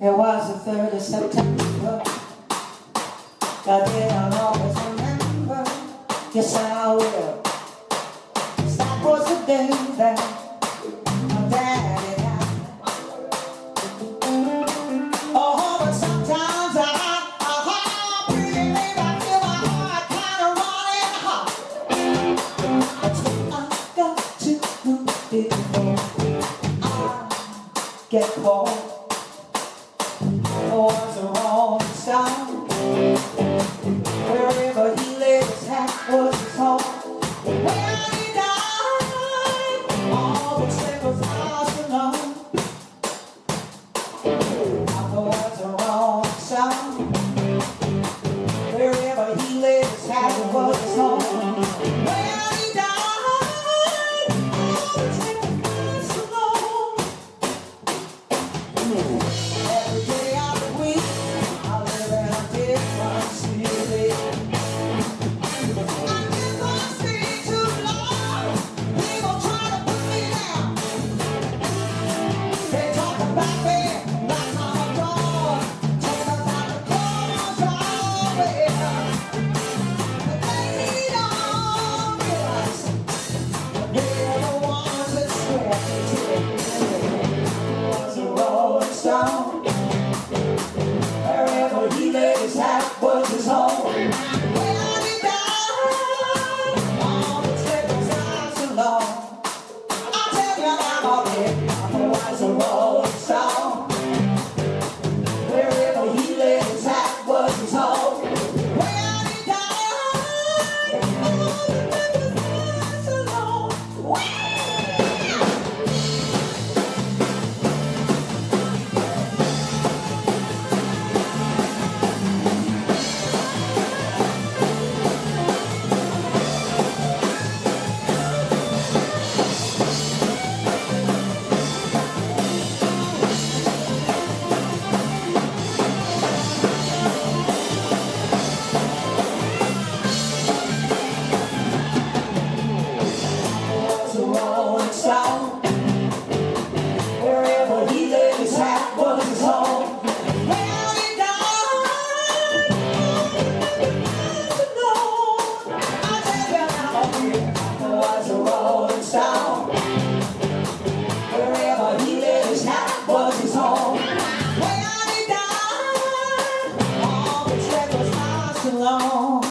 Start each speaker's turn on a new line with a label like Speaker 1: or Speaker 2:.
Speaker 1: It was the 3rd of September. God did I'll always remember. Yes, I will. That was the day that my daddy died. Oh, but sometimes I, I, I, baby, I get caught was the Wherever he laid his hat was his home When he died All the Wherever he laid his hat was his home long.